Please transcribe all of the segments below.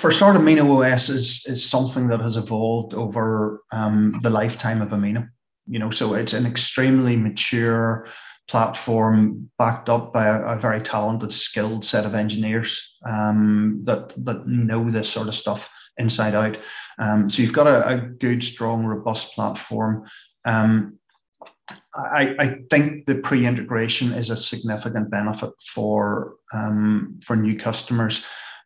for start, Amino OS is is something that has evolved over um, the lifetime of Amino. You know, so it's an extremely mature platform backed up by a, a very talented, skilled set of engineers um, that that know this sort of stuff inside out. Um, so you've got a, a, good, strong, robust platform. Um, I, I, think the pre-integration is a significant benefit for um, for new customers.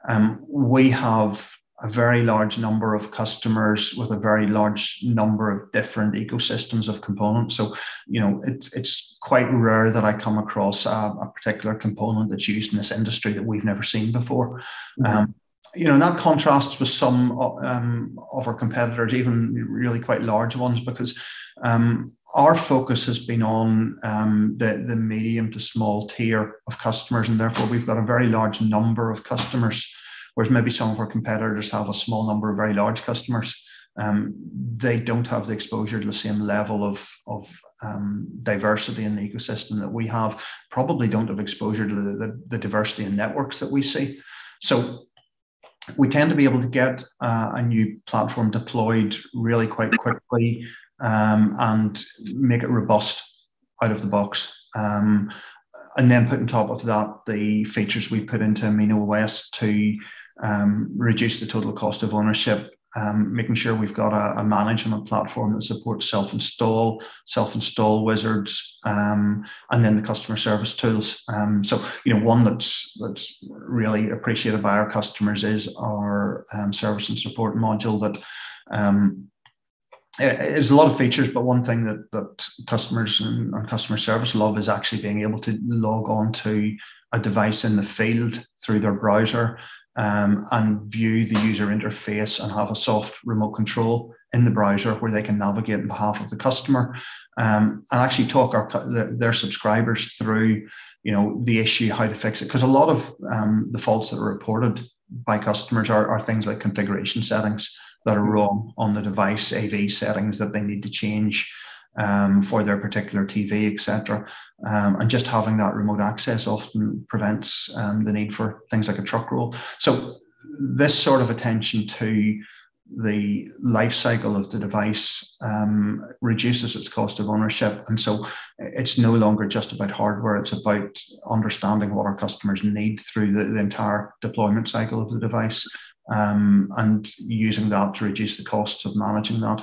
Um, we have a very large number of customers with a very large number of different ecosystems of components. So, you know, it, it's quite rare that I come across a, a, particular component that's used in this industry that we've never seen before. Mm-hmm. Um, you know, and that contrasts with some um, of our competitors, even really quite large ones, because um, our focus has been on um, the, the medium to small tier of customers, and therefore we've got a very large number of customers whereas maybe some of our competitors have a small number of very large customers. Um, they don't have the exposure to the same level of, of um, diversity in the ecosystem that we have, probably don't have exposure to the, the, the diversity in networks that we see. So we tend to be able to get uh, a new platform deployed really quite quickly um, and make it robust out of the box. Um, and then put on top of that the features we put into Amino OS to um, reduce the total cost of ownership, um, making sure we've got a, a, management platform that supports self-install, self-install wizards, um, and then the customer service tools. Um, so, you know, one that's that's really appreciated by our customers is our um, service and support module that um, it's a lot of features, but one thing that, that customers and, and, customer service love is actually being able to log on to a device in the field through their browser um, and view the user interface and have a soft remote control in the browser where they can navigate on behalf of the customer um, and actually talk our, their subscribers through you know the issue how to fix it. Because a lot of um, the faults that are reported by customers are, are things like configuration settings that are wrong on the device av settings that they need to change um, for their particular TV, etc. Um, and just having that remote access often prevents um, the need for things like a truck roll. So this sort of attention to the life cycle of the device um, reduces its cost of ownership. And so it's no longer just about hardware, it's about understanding what our customers need through the, the entire deployment cycle of the device um, and using that to reduce the costs of managing that.